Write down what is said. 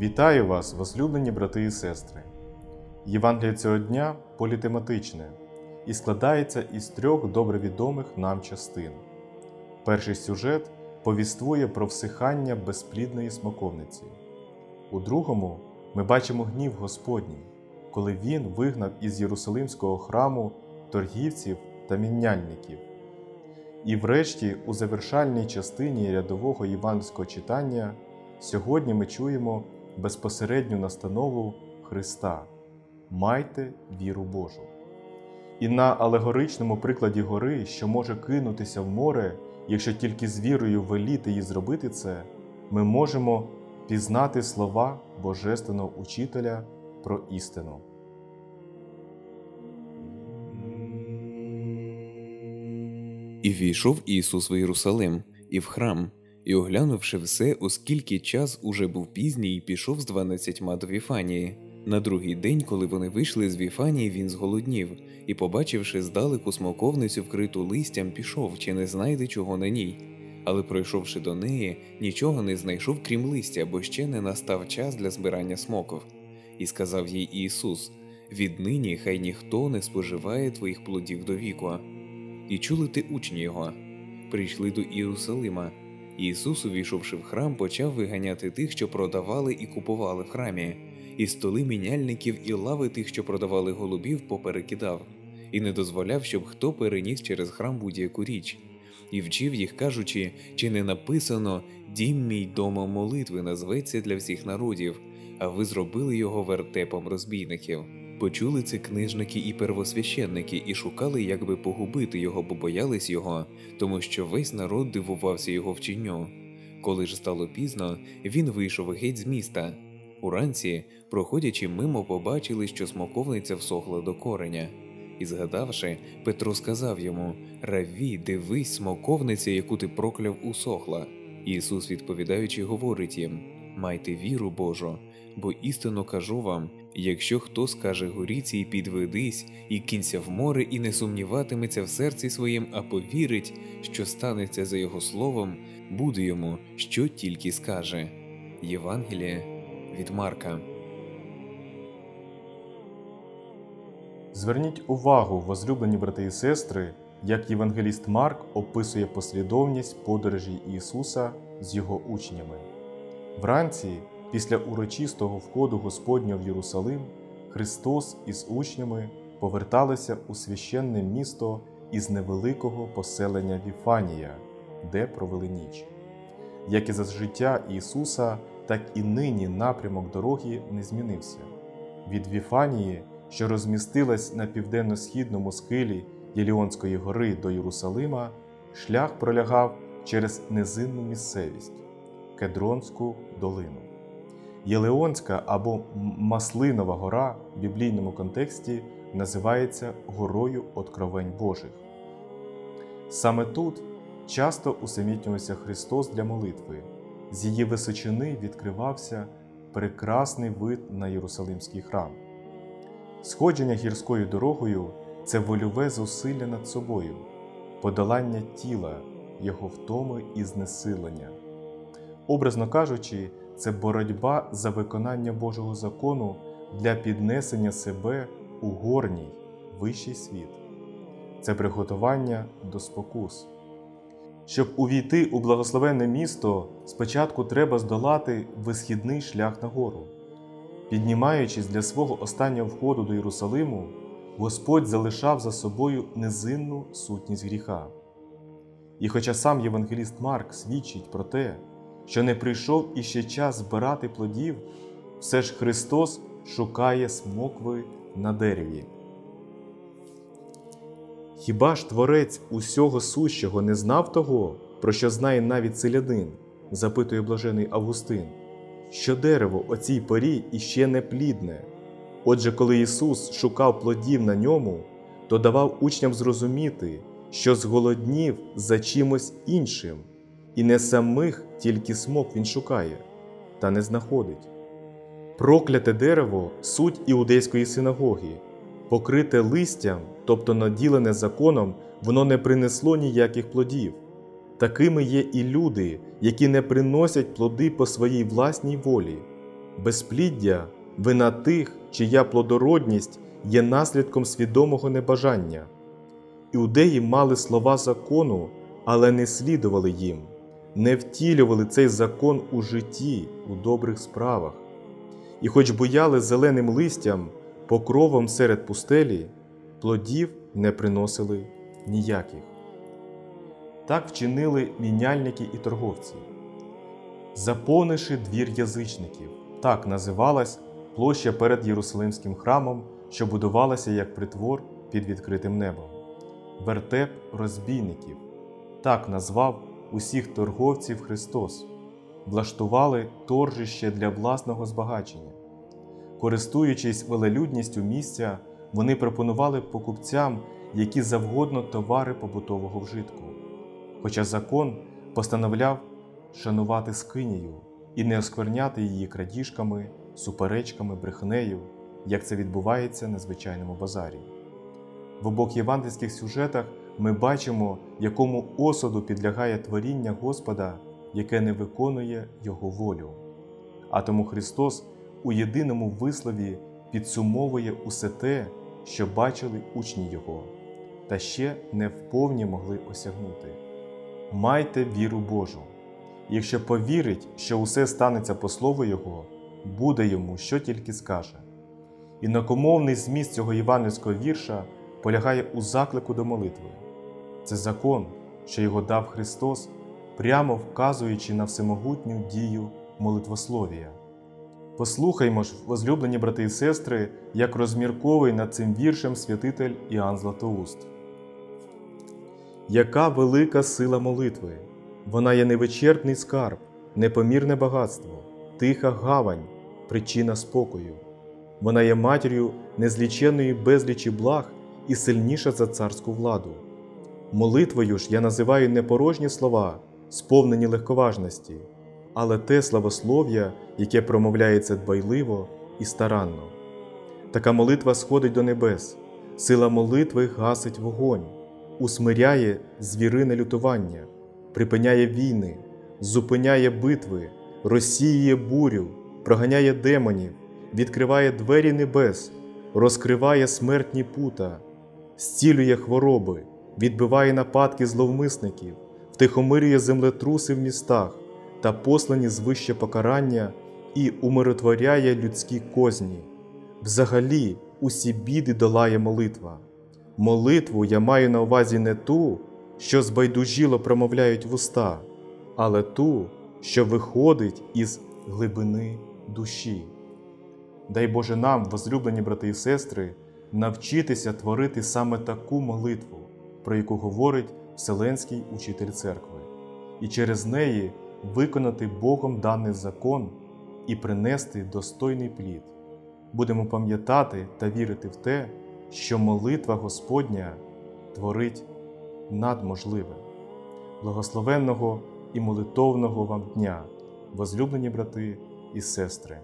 Вітаю вас, возлюблені брати і сестри! Євангеліє цього дня політематичне і складається із трьох добре відомих нам частин. Перший сюжет повіствує про всихання безплідної смоковниці. У другому ми бачимо гнів Господній, коли Він вигнав із Єрусалимського храму торгівців та міняльників. І врешті, у завершальній частині рядового євангельського читання, сьогодні ми чуємо безпосередню настанову Христа Майте віру Божу. І на алегоричному прикладі гори, що може кинутися в море, якщо тільки з вірою веліти їй зробити це, ми можемо пізнати слова Божественного Учителя про істину. І війшов Ісус в Єрусалим і в храм, і, оглянувши все, оскільки час уже був пізній, пішов з дванадцятьма до Віфанії. На другий день, коли вони вийшли з Віфанії, він зголоднів і, побачивши здалеку смоковницю, вкриту листям, пішов, чи не знайде чого на ній. Але, пройшовши до неї, нічого не знайшов, крім листя, бо ще не настав час для збирання смоків. І сказав їй Ісус: Віднині хай ніхто не споживає твоїх плодів до віку. І чули ти учні його. Прийшли до Іерусалима. Ісус, увійшовши в храм, почав виганяти тих, що продавали і купували в храмі, і столи міняльників, і лави тих, що продавали голубів, поперекидав, і не дозволяв, щоб хто переніс через храм будь-яку річ, і вчив їх, кажучи, чи не написано Дім мій дома молитви назветься для всіх народів, а ви зробили його вертепом розбійників. Почули це книжники і первосвященники і шукали, як би погубити його, бо боялись його, тому що весь народ дивувався його вченню. Коли ж стало пізно, він вийшов геть з міста. Уранці, проходячи мимо, побачили, що смоковниця всохла до кореня. І, згадавши, Петро сказав йому Раві, дивись, смоковниця, яку ти прокляв, усохла. Ісус, відповідаючи, говорить їм Майте віру Божу, бо істинно кажу вам якщо хто скаже горіці і підведись, і кінця в море, і не сумніватиметься в серці своїм, а повірить, що станеться за його словом, буде йому, що тільки скаже. Євангеліє від Марка. Зверніть увагу, возлюблені брати і сестри, як євангеліст Марк описує послідовність подорожі Ісуса з його учнями. Вранці, після урочистого входу Господнього в Єрусалим, Христос із учнями поверталися у священне місто із невеликого поселення Віфанія, де провели ніч. Як і за життя Ісуса, так і нині напрямок дороги не змінився. Від Віфанії, що розмістилась на південно-східному схилі Єліонської гори до Єрусалима, шлях пролягав через низинну місцевість Кедронську долину. Єлеонська або Маслинова гора в біблійному контексті називається Горою Откровень Божих. Саме тут часто усамітнювався Христос для молитви, з її височини відкривався прекрасний вид на Єрусалимський храм. Сходження гірською дорогою це вольове зусилля над собою, подолання тіла, його втоми і знесилення. Образно кажучи, це боротьба за виконання Божого закону для піднесення себе у горній, вищий світ, це приготування до спокус. Щоб увійти у благословенне місто, спочатку треба здолати висхідний шлях нагору. Піднімаючись для свого останнього входу до Єрусалиму, Господь залишав за собою низинну сутність гріха. І хоча сам Євангеліст Марк свідчить про те, що не прийшов іще час збирати плодів, все ж Христос шукає смокви на дереві. Хіба ж творець усього сущого не знав того, про що знає навіть селянин, запитує блажений Августин, що дерево о цій порі іще не плідне. Отже, коли Ісус шукав плодів на ньому, то давав учням зрозуміти, що зголоднів за чимось іншим, і не самих тільки смок він шукає, та не знаходить. Прокляте дерево суть іудейської синагоги, покрите листям, тобто наділене законом, воно не принесло ніяких плодів. Такими є і люди, які не приносять плоди по своїй власній волі, Безпліддя вина тих, чия плодородність є наслідком свідомого небажання. Іудеї мали слова закону, але не слідували їм, не втілювали цей закон у житті, у добрих справах. І, хоч бояли зеленим листям, покровом серед пустелі, плодів не приносили ніяких. Так вчинили міняльники і торговці. Заповнивши двір язичників, так називалась площа перед Єрусалимським храмом, що будувалася як притвор під відкритим небом. Вертеп розбійників так назвав усіх торговців Христос, влаштували торжище для власного збагачення. Користуючись велелюдністю місця, вони пропонували покупцям які завгодно товари побутового вжитку. Хоча закон постановляв шанувати скинію і не оскверняти її крадіжками, суперечками, брехнею, як це відбувається на звичайному базарі. В обох євангельських сюжетах ми бачимо, якому осуду підлягає творіння Господа, яке не виконує Його волю. А тому Христос у єдиному вислові підсумовує усе те, що бачили учні Його, та ще не вповні могли осягнути. Майте віру Божу. Якщо повірить, що усе станеться по слову Його, буде йому, що тільки скаже. Інакомовний зміст цього євангельського вірша полягає у заклику до молитви. Це закон, що його дав Христос, прямо вказуючи на всемогутню дію молитвословія. Послухаймо ж, возлюблені брати і сестри, як розмірковує над цим віршем святитель Іоанн Златоуст. Яка велика сила молитви! Вона є невичерпний скарб, непомірне багатство, тиха гавань, причина спокою. Вона є матір'ю незліченної безлічі благ і сильніша за царську владу. Молитвою ж я називаю не порожні слова, сповнені легковажності, але те славослов'я, яке промовляється дбайливо і старанно. Така молитва сходить до небес, сила молитви гасить вогонь, усмиряє звірине лютування, припиняє війни, зупиняє битви, розсіює бурю, проганяє демонів, відкриває двері небес, розкриває смертні пута, зцілює хвороби, відбиває нападки зловмисників, втихомирює землетруси в містах та послані звище покарання і умиротворяє людські козні. Взагалі, усі біди долає молитва. Молитву я маю на увазі не ту, що збайдужіло промовляють вуста, але ту, що виходить із глибини душі. Дай Боже нам, возлюблені брати і сестри, навчитися творити саме таку молитву, про яку говорить Вселенський учитель церкви, і через неї виконати Богом даний закон і принести достойний плід. Будемо пам'ятати та вірити в те, що молитва Господня творить надможливе. Благословенного і молитовного вам дня, возлюблені брати і сестри!